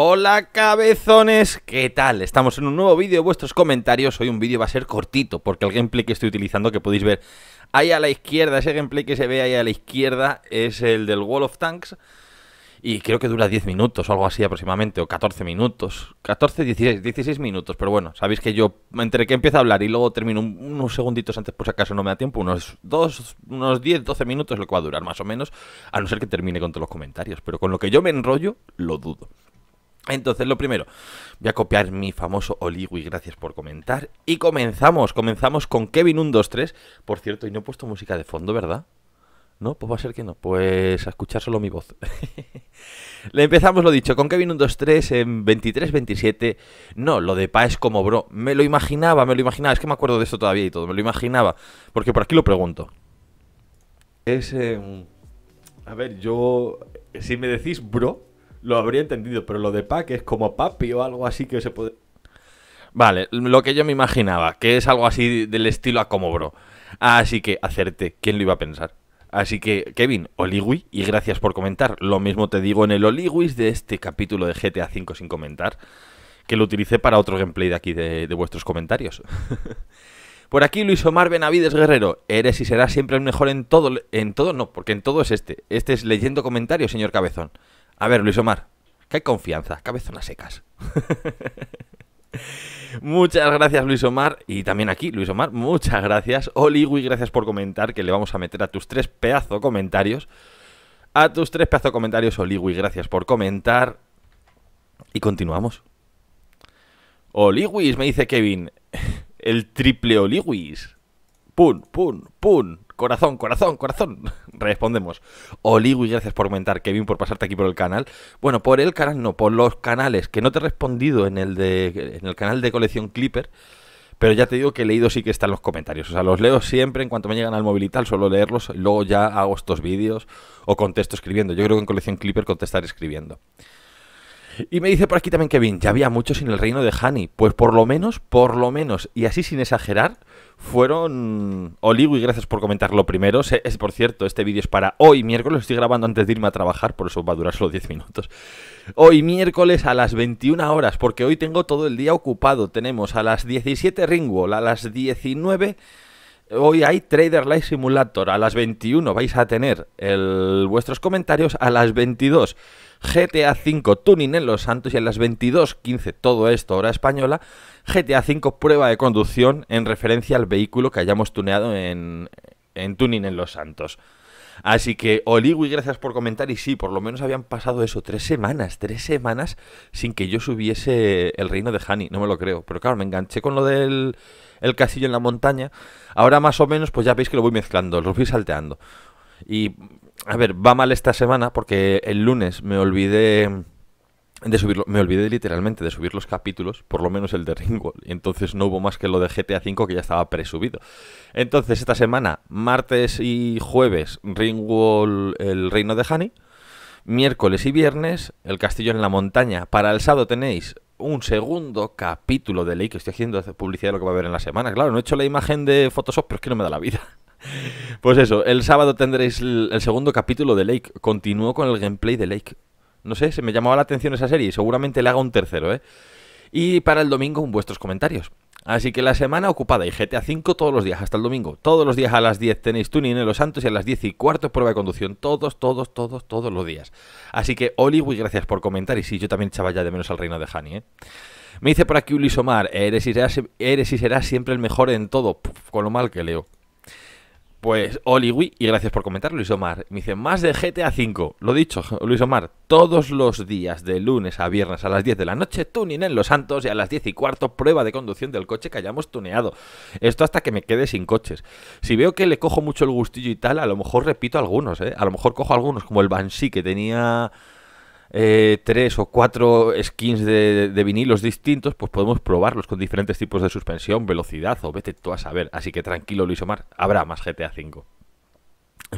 Hola cabezones, ¿qué tal? Estamos en un nuevo vídeo de vuestros comentarios. Hoy un vídeo va a ser cortito porque el gameplay que estoy utilizando, que podéis ver ahí a la izquierda, ese gameplay que se ve ahí a la izquierda es el del Wall of Tanks. Y creo que dura 10 minutos o algo así aproximadamente, o 14 minutos. 14, 16, 16 minutos, pero bueno, sabéis que yo entre que empiezo a hablar y luego termino unos segunditos antes por si acaso no me da tiempo, unos, dos, unos 10, 12 minutos lo que va a durar más o menos, a no ser que termine con todos los comentarios. Pero con lo que yo me enrollo, lo dudo. Entonces, lo primero, voy a copiar mi famoso Oligui, gracias por comentar. Y comenzamos, comenzamos con Kevin123. Por cierto, y no he puesto música de fondo, ¿verdad? No, pues va a ser que no. Pues a escuchar solo mi voz. Le empezamos lo dicho, con Kevin123 en 23-27. No, lo de Pa es como bro. Me lo imaginaba, me lo imaginaba. Es que me acuerdo de esto todavía y todo. Me lo imaginaba. Porque por aquí lo pregunto. Es. Eh, a ver, yo. Si me decís bro, lo habría entendido, pero lo de pa, que es como papi o algo así que se puede... Vale, lo que yo me imaginaba, que es algo así del estilo a bro. Así que acerté, ¿quién lo iba a pensar? Así que, Kevin, Oligui, y gracias por comentar. Lo mismo te digo en el Oliguis de este capítulo de GTA V sin comentar, que lo utilicé para otro gameplay de aquí de, vuestros comentarios. por aquí Luis Omar Benavides Guerrero, eres y serás siempre el mejor en todo, en todo no, porque en todo es este. Este es leyendo comentarios, señor Cabezón. A ver, Luis Omar, que hay confianza, cabezonas secas. muchas gracias, Luis Omar. Y también aquí, Luis Omar, muchas gracias. Oligui, gracias por comentar, que le vamos a meter a tus tres pedazos comentarios. A tus tres pedazos comentarios, Oligui, gracias por comentar. Y continuamos. Oliguis, me dice Kevin. El triple Oliguis. Pum, pum, pum. Corazón, corazón, corazón. Respondemos. Oligui, gracias por comentar. Kevin, por pasarte aquí por el canal. Bueno, por el canal no, por los canales. Que no te he respondido en el, de, en el canal de colección Clipper. Pero ya te digo que he leído sí que están los comentarios. O sea, los leo siempre en cuanto me llegan al móvil y tal, suelo leerlos. Luego ya hago estos vídeos o contesto escribiendo. Yo creo que en colección Clipper contestar escribiendo. Y me dice por aquí también Kevin, ya había muchos en el reino de Hani. Pues por lo menos, por lo menos, y así sin exagerar, fueron Oligo y gracias por comentarlo primero. Es, por cierto, este vídeo es para hoy miércoles, estoy grabando antes de irme a trabajar, por eso va a durar solo 10 minutos. Hoy miércoles a las 21 horas, porque hoy tengo todo el día ocupado. Tenemos a las 17 Ringwall, a las 19... Hoy hay Trader Life Simulator. A las 21 vais a tener el, vuestros comentarios. A las 22 GTA V Tuning en Los Santos. Y a las 22.15 todo esto, hora española. GTA V prueba de conducción en referencia al vehículo que hayamos tuneado en, en Tuning en Los Santos. Así que, Oligui, gracias por comentar. Y sí, por lo menos habían pasado eso, tres semanas, tres semanas sin que yo subiese el reino de Hani. No me lo creo. Pero claro, me enganché con lo del el castillo en la montaña. Ahora más o menos, pues ya veis que lo voy mezclando, lo voy salteando. Y, a ver, va mal esta semana porque el lunes me olvidé de subirlo, me olvidé literalmente de subir los capítulos, por lo menos el de Ringwall, y entonces no hubo más que lo de GTA V que ya estaba presubido. Entonces esta semana, martes y jueves, Ringwall, el reino de Hani, miércoles y viernes, el castillo en la montaña. Para el sábado tenéis un segundo capítulo de Lake. Estoy haciendo publicidad de lo que va a haber en la semana. Claro, no he hecho la imagen de Photoshop, pero es que no me da la vida. Pues eso, el sábado tendréis el, segundo capítulo de Lake. Continúo con el gameplay de Lake. No sé, se me llamaba la atención esa serie y seguramente le haga un tercero, ¿eh? Y para el domingo, vuestros comentarios. Así que la semana ocupada y GTA 5 todos los días, hasta el domingo. Todos los días a las 10 tenéis tuning en Los Santos y a las 10 y cuarto prueba de conducción. Todos, todos, todos, todos los días. Así que, Oli, gracias por comentar. Y sí, yo también echaba ya de menos al reino de Hani, ¿eh? Me dice por aquí Ulis Omar, eres y serás, eres y siempre el mejor en todo. con lo mal que leo. Pues Oliwi, y gracias por comentar, Luis Omar. Me dice, más de GTA V. Lo dicho, Luis Omar, todos los días, de lunes a viernes a las 10 de la noche, tuning en Los Santos y a las 10 y cuarto, prueba de conducción del coche que hayamos tuneado. Esto hasta que me quede sin coches. Si veo que le cojo mucho el gustillo y tal, a lo mejor repito algunos, ¿eh? A lo mejor cojo algunos, como el Banshee, que tenía eh, tres o cuatro skins de, vinilos distintos, pues podemos probarlos con diferentes tipos de suspensión, velocidad o vete tú a saber. Así que tranquilo, Luis Omar, habrá más GTA V.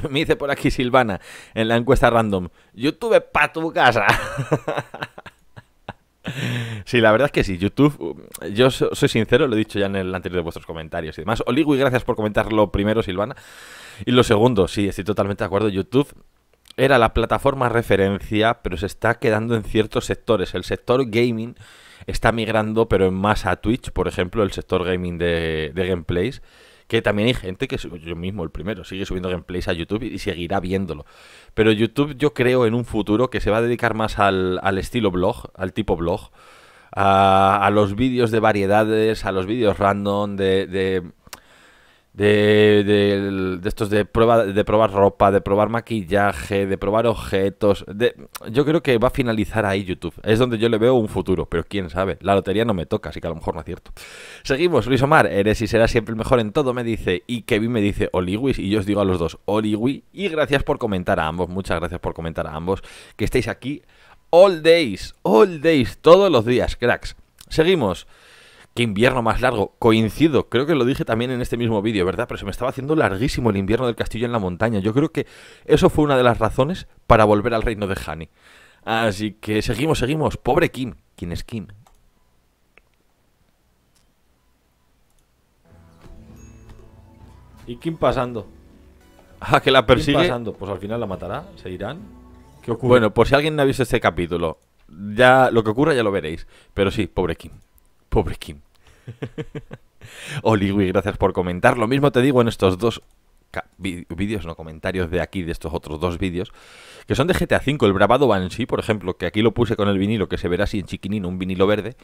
Me dice por aquí Silvana en la encuesta random: YouTube pa' tu casa. Sí, la verdad es que sí, YouTube, yo soy sincero, lo he dicho ya en el anterior de vuestros comentarios y demás. Oligo y gracias por comentar lo primero, Silvana. Y lo segundo, sí, estoy totalmente de acuerdo, YouTube era la plataforma referencia, pero se está quedando en ciertos sectores. El sector gaming está migrando, pero en más a Twitch, por ejemplo, el sector gaming de, gameplays. Que también hay gente que, yo mismo el primero, sigue subiendo gameplays a YouTube y seguirá viéndolo. Pero YouTube yo creo en un futuro que se va a dedicar más al, estilo blog, al tipo blog, a, los vídeos de variedades, a los vídeos random, de de, de, estos de prueba de probar ropa, de probar maquillaje, de probar objetos. De, yo creo que va a finalizar ahí YouTube. Es donde yo le veo un futuro, pero quién sabe. La lotería no me toca, así que a lo mejor no es cierto. Seguimos, Luis Omar, eres y serás siempre el mejor en todo, me dice. Y Kevin me dice Oliwis, y yo os digo a los dos Oliwi. Y gracias por comentar a ambos, muchas gracias por comentar a ambos, que estéis aquí all days, all days, todos los días, cracks. Seguimos. Qué invierno más largo. Coincido, creo que lo dije también en este mismo vídeo, ¿verdad? Pero se me estaba haciendo larguísimo el invierno del castillo en la montaña. Yo creo que eso fue una de las razones para volver al reino de Hani. Así que seguimos, seguimos. Pobre Kim. ¿Quién es Kim? ¿Y Kim pasando? Ah, que la persigue. pasando? Pues al final la matará, se irán. ¿Qué ocurre? Bueno, por si alguien no ha visto este capítulo, ya lo que ocurra ya lo veréis. Pero sí, pobre Kim. Pobre Kim. Oliwi, gracias por comentar. Lo mismo te digo en estos dos vídeos, no comentarios de aquí, de estos otros dos vídeos, que son de GTA V, el Bravado Banshee, por ejemplo, que aquí lo puse con el vinilo, que se verá así en chiquinino, un vinilo verde,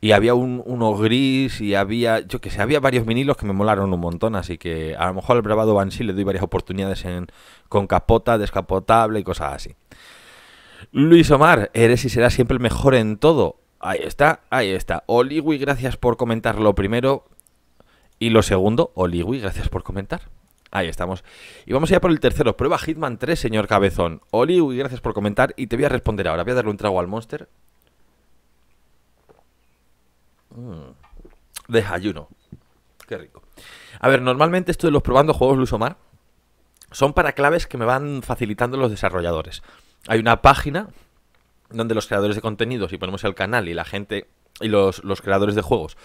y había un, uno gris y había, yo que sé, había varios vinilos que me molaron un montón, así que a lo mejor al Bravado Banshee le doy varias oportunidades en, con capota, descapotable y cosas así. Luis Omar, eres y serás siempre el mejor en todo. Ahí está, ahí está. Oliwi, gracias por comentar lo primero. Y lo segundo, Oliwi, gracias por comentar. Ahí estamos. Y vamos allá por el tercero. Prueba Hitman 3, señor Cabezón. Oliwi, gracias por comentar. Y te voy a responder ahora. Voy a darle un trago al monster. Mm. Desayuno. Qué rico. A ver, normalmente esto de los probando juegos Luis Omar son para claves que me van facilitando los desarrolladores. Hay una página donde los creadores de contenidos, y ponemos el canal y la gente y los, los creadores de juegos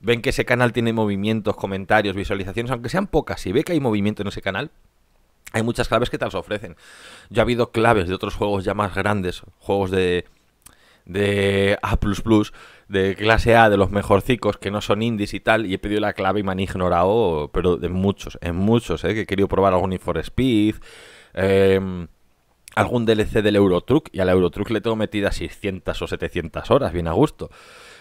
ven que ese canal tiene movimientos, comentarios, visualizaciones, aunque sean pocas, si ve que hay movimiento en ese canal, hay muchas claves que te las ofrecen. Yo ha habido claves de otros juegos ya más grandes, juegos de, de A, de clase A, de los mejorcicos que no son indies y tal, y he pedido la clave y me han ignorado, pero de muchos, en muchos, ¿eh? que he querido probar algún Need for Speed, eh, algún DLC del Eurotruck y al Eurotruck le tengo metida 600 o 700 horas, bien a gusto.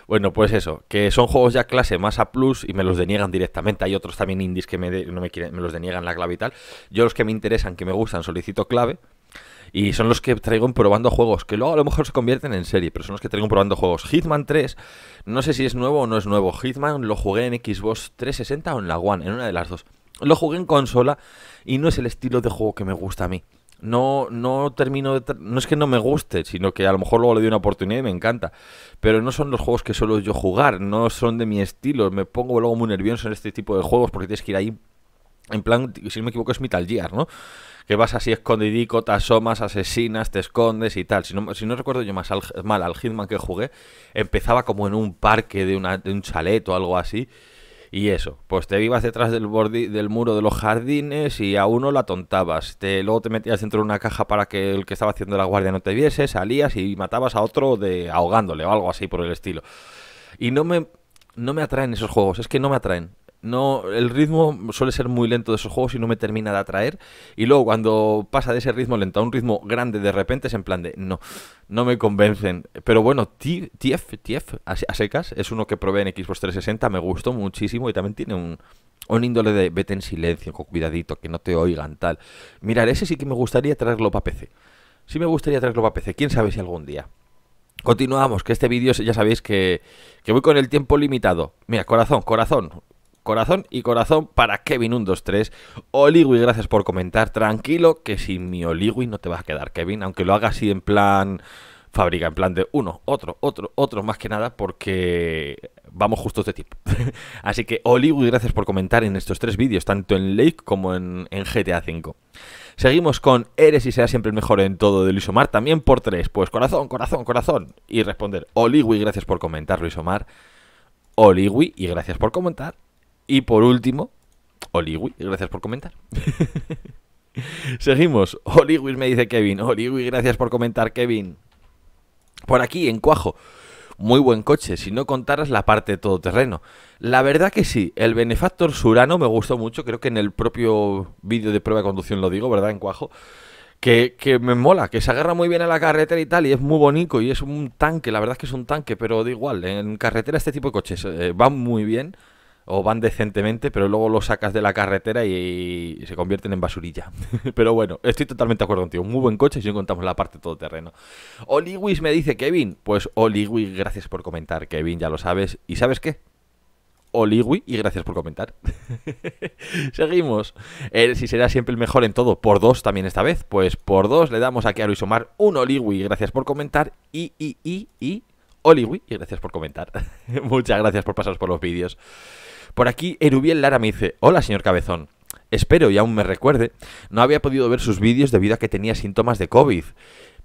Bueno, pues eso, que son juegos ya clase más A plus y me los deniegan directamente. Hay otros también indies que me, no me, quieren, me los deniegan la clave y tal. Yo los que me interesan, que me gustan, solicito clave. Y son los que traigo probando juegos, que luego a lo mejor se convierten en serie, pero son los que traigo probando juegos. Hitman 3, no sé si es nuevo o no es nuevo. Hitman lo jugué en Xbox 360 o en la One, en una de las dos. Lo jugué en consola y no es el estilo de juego que me gusta a mí no, no termino de... No es que no me guste, sino que a lo mejor luego le doy una oportunidad y me encanta. Pero no son los juegos que suelo yo jugar, no son de mi estilo. Me pongo luego muy nervioso en este tipo de juegos porque tienes que ir ahí... En plan, si no me equivoco, es Metal Gear, ¿no? Que vas así escondidico, te asomas, asesinas, te escondes y tal. Si no, si no recuerdo yo más al, mal al Hitman que jugué, empezaba como en un parque de, de un chalet o algo así. Y eso, pues te ibas detrás del, del muro de los jardines y a uno la atontabas. Te, luego te metías dentro de una caja para que el que estaba haciendo la guardia no te viese, salías y matabas a otro de ahogándole o algo así por el estilo. Y no me, no me atraen esos juegos, es que no me atraen no el ritmo suele ser muy lento de esos juegos y no me termina de atraer. Y luego cuando pasa de ese ritmo lento a un ritmo grande de repente es en plan de no no me convencen. Pero bueno TF TF a, secas es uno que probé en Xbox 360 me gustó muchísimo y también tiene un un índole de vete en silencio con cuidadito que no te oigan tal. Mirar ese sí que me gustaría traerlo para PC sí me gustaría traerlo para PC quién sabe si algún día. Continuamos, que este vídeo ya sabéis que, que voy con el tiempo limitado. Mira, corazón, corazón, corazón y corazón para Kevin123. Oligui, gracias por comentar. Tranquilo, que sin mi Oligui no te vas a quedar, Kevin, aunque lo haga así en plan fábrica, en plan de uno, otro, otro, otro, más que nada, porque vamos justos de tiempo. así que Oligui, gracias por comentar en estos tres vídeos, tanto en Lake como en, GTA V. Seguimos con Eres y será siempre el mejor en todo de Luis Omar, también por tres. Pues corazón, corazón, corazón. Y responder, Oligui, gracias por comentar, Luis Omar. Oligui, y gracias por comentar. Y por último, Oliwi, gracias por comentar. Seguimos. Oliwis me dice Kevin. Oliwis, gracias por comentar, Kevin. Por aquí, en Cuajo. Muy buen coche, si no contaras la parte de todoterreno. La verdad que sí, el Benefactor Surano me gustó mucho, creo que en el propio vídeo de prueba de conducción lo digo, ¿verdad? En Cuajo. Que, que, me mola, que se agarra muy bien a la carretera y tal, y es muy bonito, y es un tanque, la verdad que es un tanque, pero da igual, en carretera este tipo de coches eh, van muy bien, o van decentemente, pero luego lo sacas de la carretera y, se convierten en basurilla. pero bueno, estoy totalmente de acuerdo contigo. Muy buen coche si no contamos la parte todoterreno. Oliwis me dice Kevin. Pues Oliwis, gracias por comentar, Kevin, ya lo sabes. ¿Y sabes qué? Oliwi y gracias por comentar. Seguimos. Eres y será siempre el mejor en todo. Por dos también esta vez. Pues por dos le damos aquí a Luis Omar un Oliwi gracias por comentar. Y, y, y, y Oliwi y gracias por comentar. Muchas gracias por pasaros por los vídeos. Por aquí, Erubiel Lara me dice, hola señor Cabezón. Espero y aún me recuerde, no había podido ver sus vídeos debido a que tenía síntomas de COVID.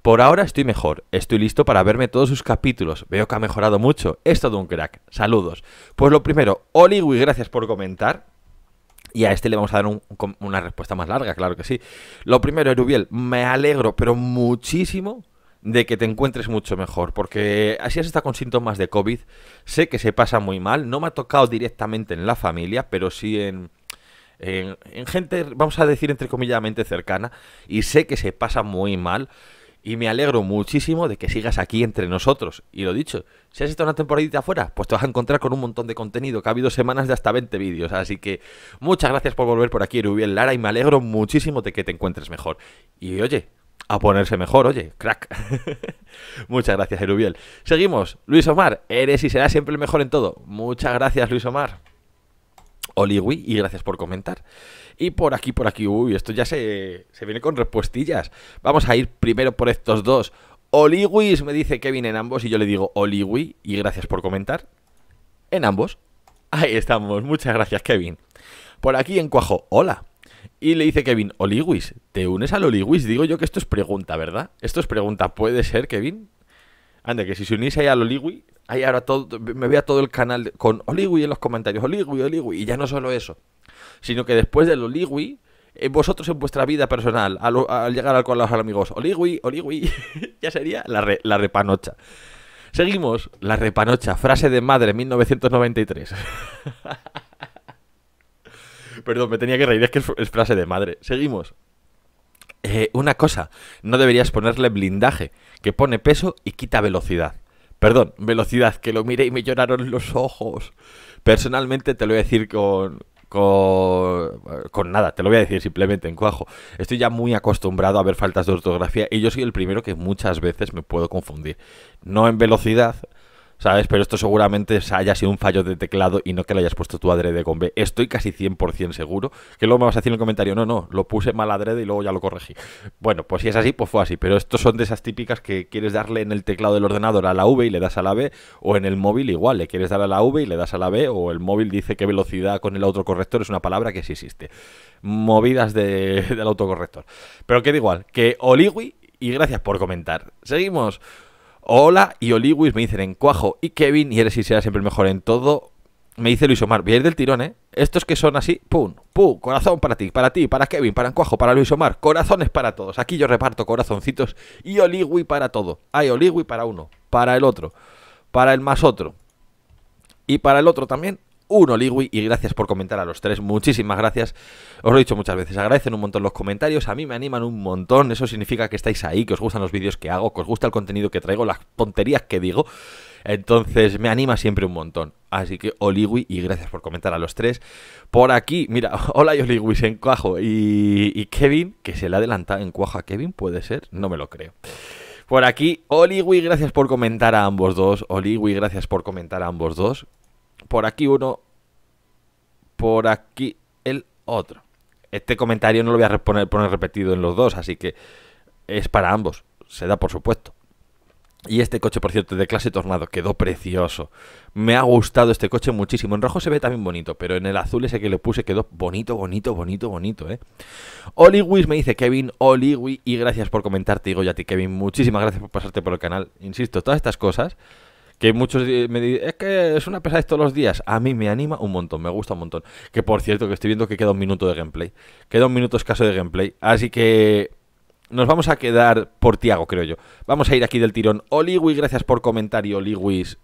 Por ahora estoy mejor, estoy listo para verme todos sus capítulos, veo que ha mejorado mucho, es todo un crack, saludos. Pues lo primero, Oliwi, gracias por comentar. Y a este le vamos a dar una respuesta más larga, claro que sí. Lo primero, Erubiel, me alegro, pero muchísimo de que te encuentres mucho mejor, porque así has estado con síntomas de COVID, sé que se pasa muy mal, no me ha tocado directamente en la familia, pero sí en, en, gente, vamos a decir entre comillamente cercana, y sé que se pasa muy mal, y me alegro muchísimo de que sigas aquí entre nosotros. Y lo dicho, si has estado una temporadita afuera, pues te vas a encontrar con un montón de contenido, que ha habido semanas de hasta 20 vídeos. Así que muchas gracias por volver por aquí, Rubiel Lara, y me alegro muchísimo de que te encuentres mejor. Y oye, a ponerse mejor, oye, crack. Muchas gracias, Erubiel. Seguimos. Luis Omar, eres y serás siempre el mejor en todo. Muchas gracias, Luis Omar. Oliwi, y gracias por comentar. Y por aquí, por aquí, uy, esto ya se, se viene con respuestillas. Vamos a ir primero por estos dos. Oliwis me dice Kevin en ambos y yo le digo Oliwi y gracias por comentar. En ambos. Ahí estamos, muchas gracias Kevin. Por aquí en Cuajo, hola. Y le dice Kevin, Oliwis, ¿te unes al Oliwis? Digo yo que esto es pregunta, ¿verdad? Esto es pregunta, ¿puede ser, Kevin? Anda, que si se unís ahí al Oliwi, ahí ahora todo, me vea todo el canal con Oliwi en los comentarios, Oliwi, Oliwi, y ya no solo eso, sino que después del Oliwi, eh, vosotros en vuestra vida personal, al, llegar al con los amigos, Oliwi, Oliwi, ya sería la, la repanocha. Seguimos, la repanocha, frase de madre, 1993. Perdón, me tenía que reír, es que es frase de madre. Seguimos. Eh, una cosa, no deberías ponerle blindaje, que pone peso y quita velocidad. Perdón, velocidad, que lo miré y me lloraron los ojos. Personalmente te lo voy a decir con, con, con, nada, te lo voy a decir simplemente en cuajo. Estoy ya muy acostumbrado a ver faltas de ortografía y yo soy el primero que muchas veces me puedo confundir. No en velocidad, ¿sabes? Pero esto seguramente haya sido un fallo de teclado y no que lo hayas puesto tu adrede con B. Estoy casi 100% seguro. Que luego me vas a decir en el comentario, no, no, lo puse mal adrede y luego ya lo corregí. Bueno, pues si es así, pues fue así. Pero estos son de esas típicas que quieres darle en el teclado del ordenador a la V y le das a la B, o en el móvil igual, le quieres dar a la V y le das a la B, o el móvil dice que velocidad con el autocorrector es una palabra que sí existe. Movidas de, del autocorrector. Pero queda igual, que Oligui, y gracias por comentar. Seguimos. Hola y Oliwis me dicen en cuajo y Kevin y eres y será siempre el mejor en todo. Me dice Luis Omar, ir del tirón, ¿eh? Estos que son así, pum, pum, corazón para ti, para ti, para Kevin, para Encuajo, para Luis Omar, corazones para todos. Aquí yo reparto corazoncitos y Oliwi para todo. Hay Oliwi para uno, para el otro, para el más otro. Y para el otro también, un Oligui y gracias por comentar a los tres. Muchísimas gracias. Os lo he dicho muchas veces. Agradecen un montón los comentarios. A mí me animan un montón. Eso significa que estáis ahí, que os gustan los vídeos que hago, que os gusta el contenido que traigo, las tonterías que digo. Entonces me anima siempre un montón. Así que Oligui y gracias por comentar a los tres. Por aquí, mira, hola Oligui en cuajo. Y, y Kevin, que se le ha adelantado en cuajo a Kevin, puede ser. No me lo creo. Por aquí, Oligui, gracias por comentar a ambos dos. Oligui, gracias por comentar a ambos dos por aquí uno, por aquí el otro. Este comentario no lo voy a poner, repetido en los dos, así que es para ambos, se da por supuesto. Y este coche, por cierto, de clase Tornado, quedó precioso. Me ha gustado este coche muchísimo. En rojo se ve también bonito, pero en el azul ese que le puse quedó bonito, bonito, bonito, bonito, ¿eh? Oliwis me dice Kevin, Oliwi, y gracias por comentarte, digo ya a ti, Kevin. Muchísimas gracias por pasarte por el canal. Insisto, todas estas cosas Que muchos me dicen, es que es una pesadez todos los días. A mí me anima un montón, me gusta un montón. Que por cierto, que estoy viendo que queda un minuto de gameplay. Queda un minuto escaso de gameplay. Así que nos vamos a quedar por Tiago, creo yo. Vamos a ir aquí del tirón. Oliwis, gracias por comentar y Oliwis.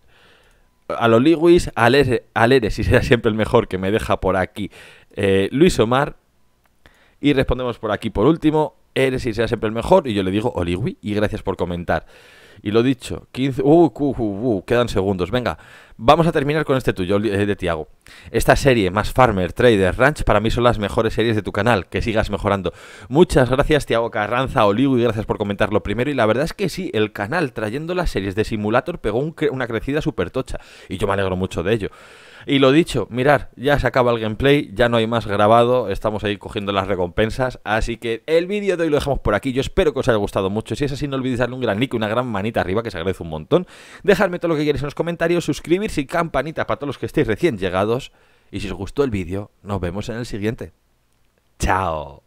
Al Oliwis, al, Eres, y será siempre el mejor que me deja por aquí. Eh, Luis Omar. Y respondemos por aquí por último. Eres y será siempre el mejor. Y yo le digo Oliwi y gracias por comentar. Y lo dicho, 15, uh, uh, uh, quedan segundos. Venga, vamos a terminar con este tuyo, eh, de Tiago. Esta serie, más Farmer, Trader, Ranch, para mí son las mejores series de tu canal. Que sigas mejorando. Muchas gracias, Tiago Carranza, Olivo, y gracias por comentar lo primero. Y la verdad es que sí, el canal trayendo las series de Simulator pegó una crecida súper tocha. Y yo me alegro mucho de ello. Y lo dicho, mirar, ya se acaba el gameplay, ya no hay más grabado, estamos ahí cogiendo las recompensas, así que el vídeo de hoy lo dejamos por aquí, yo espero que os haya gustado mucho, si es así no olvidéis darle un gran like, una gran manita arriba, que se agradece un montón, dejadme todo lo que queréis en los comentarios, suscribirse y campanita para todos los que estéis recién llegados, y si os gustó el vídeo, nos vemos en el siguiente. Chao.